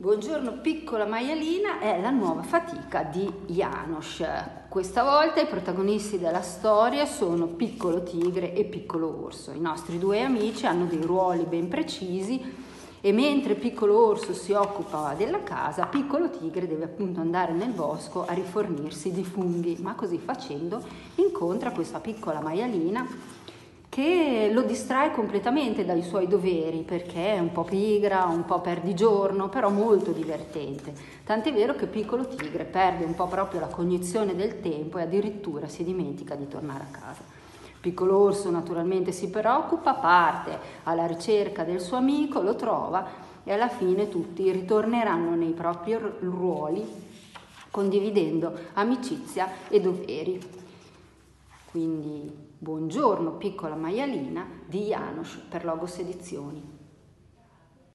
Buongiorno piccola maialina è la nuova fatica di Janos. Questa volta i protagonisti della storia sono Piccolo Tigre e Piccolo Orso. I nostri due amici hanno dei ruoli ben precisi e mentre Piccolo Orso si occupa della casa, Piccolo Tigre deve appunto andare nel bosco a rifornirsi di funghi, ma così facendo incontra questa piccola maialina che lo distrae completamente dai suoi doveri perché è un po' pigra, un po' perdigiorno, però molto divertente. Tant'è vero che Piccolo Tigre perde un po' proprio la cognizione del tempo e addirittura si dimentica di tornare a casa. Piccolo Orso naturalmente si preoccupa, parte alla ricerca del suo amico, lo trova e alla fine tutti ritorneranno nei propri ruoli condividendo amicizia e doveri. Quindi buongiorno piccola maialina di Janos per Logos Edizioni.